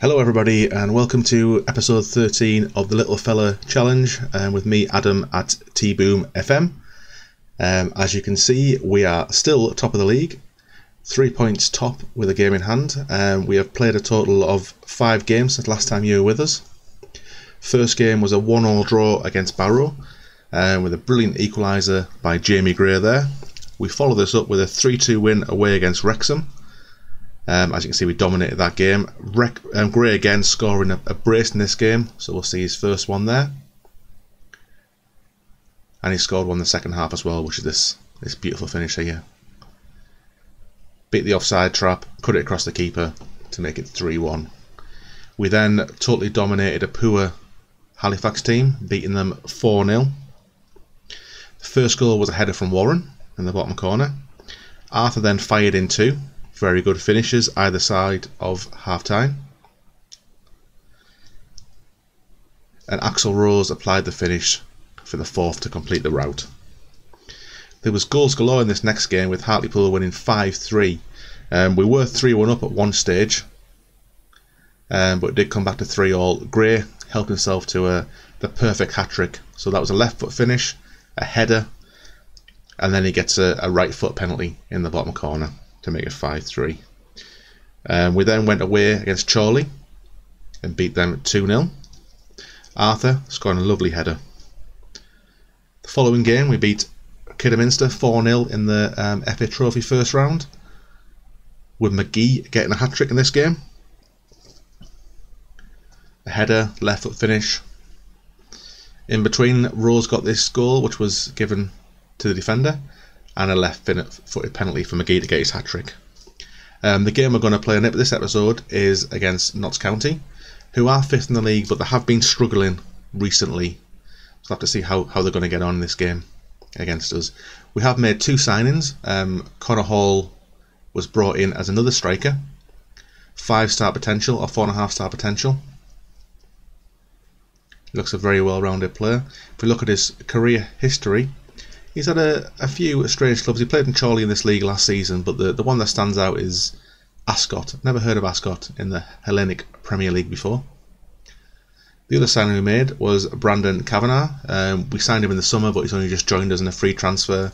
Hello, everybody, and welcome to episode 13 of the Little Fella Challenge um, with me, Adam, at TBOOM FM. Um, as you can see, we are still top of the league, three points top with a game in hand. Um, we have played a total of five games since last time you were with us. First game was a one-all draw against Barrow, uh, with a brilliant equaliser by Jamie Gray there. We follow this up with a 3-2 win away against Wrexham. Um, as you can see, we dominated that game. Rec- um, Gray again scoring a, a, brace in this game, so we'll see his first one there. And he scored one in the second half as well, which is this this beautiful finish here. Beat the offside trap, cut it across the keeper to make it 3 1. We then totally dominated a poor Halifax team, beating them 4 0. The first goal was a header from Warren in the bottom corner. Arthur then fired in two, very good finishes either side of half time. And Axel Rose applied the finish for the fourth to complete the rout. There was goals galore in this next game with Hartlepool winning 5 3. Um, we were 3 1 up at one stage, um, but did come back to 3 all. Gray helped himself to a, the perfect hat trick. So that was a left foot finish, a header, and then he gets a, a right foot penalty in the bottom corner to make it 5 3. Um, we then went away against Chorley and beat them 2 0. Arthur scoring a lovely header. The following game, we beat Kidderminster 4 0 in the um, FA Trophy first round, with McGee getting a hat trick in this game. A header, left foot finish. In between, Rose got this goal, which was given to the defender and a left footed penalty for McGee to get his hat trick. Um, the game we're going to play in this episode is against Notts County, who are fifth in the league, but they have been struggling recently. So we'll have to see how, how they're going to get on in this game against us. We have made two signings. Um, Connor Hall was brought in as another striker, five star potential or four and a half star potential. He looks a very well rounded player. If we look at his career history, He's had a, a few strange clubs. He played in Chorley in this league last season, but the, the one that stands out is Ascot. Never heard of Ascot in the Hellenic Premier League before. The other signing we made was Brandon Kavanagh. Um, we signed him in the summer, but he's only just joined us in a free transfer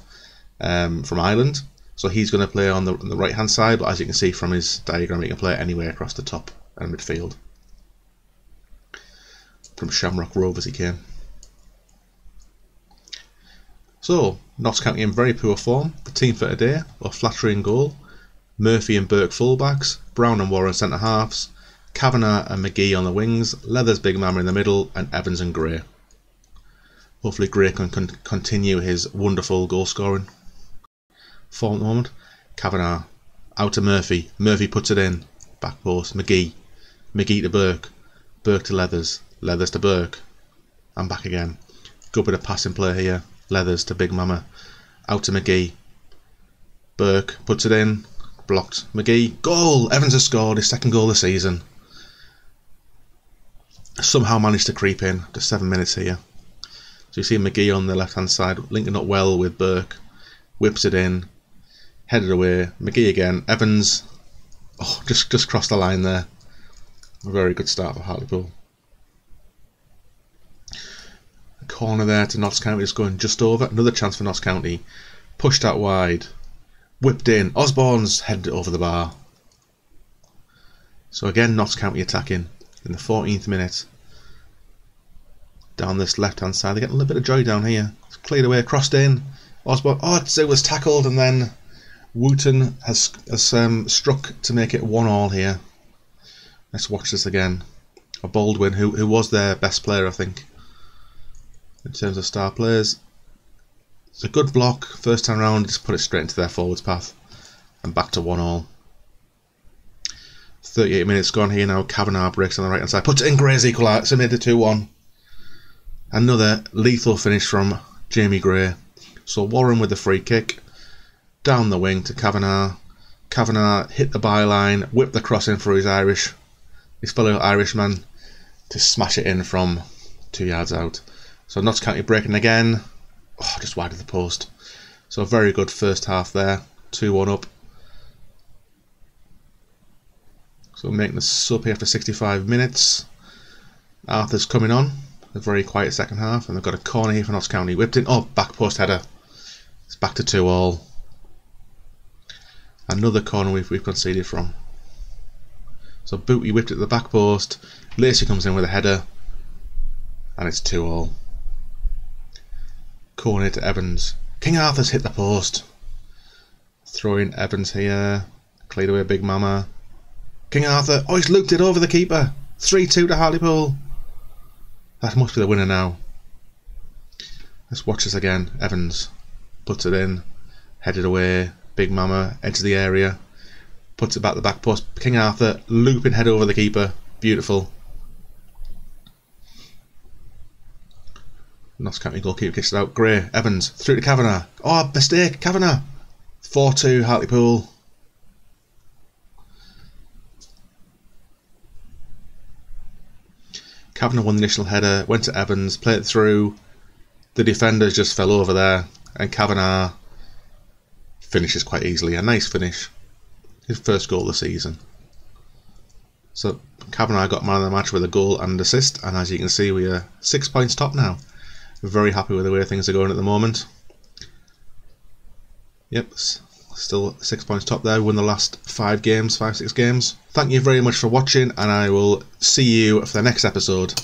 um, from Ireland. So he's going to play on the, on the right hand side, but as you can see from his diagram, he can play anywhere across the top and midfield. From Shamrock Rovers he came. So, Notts County in very poor form. The team for today are Flattery in goal, Murphy and Burke fullbacks, Brown and Warren centre halves, Kavanagh and McGee on the wings, Leathers Big Mama in the middle, and Evans and Gray. Hopefully, Gray can con- continue his wonderful goal scoring form at the moment. Kavanagh out to Murphy. Murphy puts it in. Back post. McGee. McGee to Burke. Burke to Leathers. Leathers to Burke. And back again. Good bit of passing play here. Leathers to Big Mama. Out to McGee. Burke puts it in. Blocked. McGee. Goal! Evans has scored his second goal of the season. Somehow managed to creep in. Just seven minutes here. So you see McGee on the left hand side linking up well with Burke. Whips it in. Headed away. McGee again. Evans. Oh, just just crossed the line there. A very good start for Hartlepool corner there to Notts County, just going just over. Another chance for Notts County. Pushed out wide. Whipped in. Osborne's headed over the bar. So again, Notts County attacking in the 14th minute. Down this left hand side. They get a little bit of joy down here. It's cleared away, crossed in. Osborne. Oh, it was tackled and then Wootton has, has um, struck to make it one all here. Let's watch this again. A Baldwin, who, who was their best player, I think in terms of star players. It's a good block first time round, just put it straight into their forwards path and back to one all. 38 minutes gone here now. Kavanagh breaks on the right hand side, puts it in Gray's equaliser, made it 2 1. Another lethal finish from Jamie Gray. So Warren with the free kick, down the wing to Kavanagh. Kavanagh hit the byline, whipped the cross in for his Irish, his fellow Irishman, to smash it in from two yards out. So Notts County breaking again. Oh, just wide of the post. So very good first half there. 2 1 up. So making the sub here after 65 minutes. Arthur's coming on. A very quiet second half. And they've got a corner here for Notts County. Whipped in. Oh, back post header. It's back to 2 all. Another corner we've, we've conceded from. So Booty whipped it at the back post. Lacey comes in with a header. And it's 2 all. Corner to Evans. King Arthur's hit the post. Throwing Evans here. Cleared away Big Mama. King Arthur. Oh, he's looped it over the keeper. 3 2 to Hartlepool. That must be the winner now. Let's watch this again. Evans puts it in. Headed away. Big Mama enters the area. Puts it back the back post. King Arthur looping head over the keeper. Beautiful. Notts County goalkeeper kicks it out. Gray, Evans, through to Kavanagh. Oh, mistake, Kavanagh. 4 2, Hartlepool. Kavanagh won the initial header, went to Evans, played it through. The defenders just fell over there, and Kavanagh finishes quite easily. A nice finish. His first goal of the season. So Kavanagh got man of the match with a goal and assist, and as you can see, we are six points top now. Very happy with the way things are going at the moment. Yep, still six points top there. Won the last five games, five, six games. Thank you very much for watching, and I will see you for the next episode.